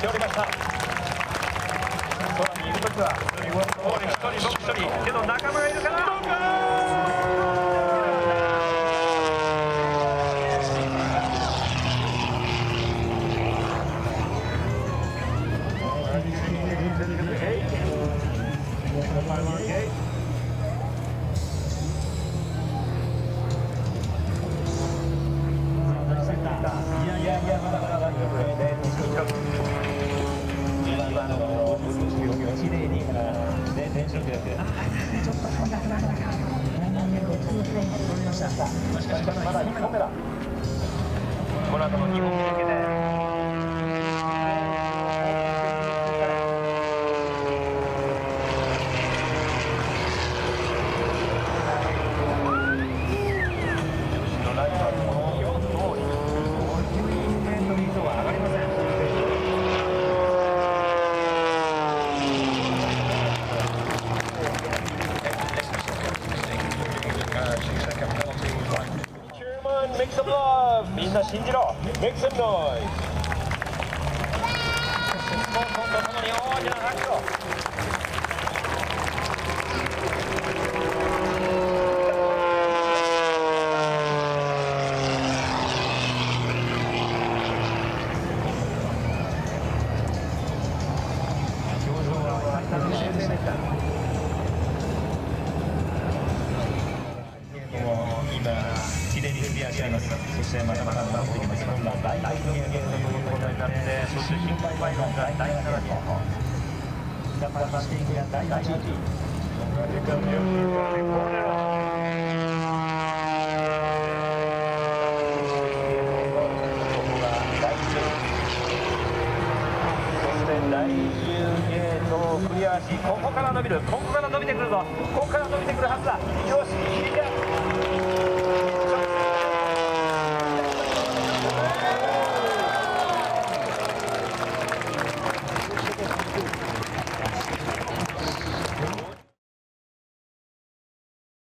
しておりました。空にいる時は人人けど仲間がいるからあの綺麗に。電電飾力ちょっと飛んだなかなかしかしまだ2本目だこの後の2本目だけでのライバルも4通り50メートル以上は上がりませんみんな信じろ。Make some noise. コンコンとともに大きな拍手を。リアしています。そしてまたまた戻ってきます。今度は第9ゲームということになって、そして新海パイロンが第7ゲーム。ジャパンバッティングが第8位。ここが第10そして第10ゲートをクリアし、ここから伸びる、ここから伸びてくるぞ、ここから伸びてくるはずだ。よし、切り替わ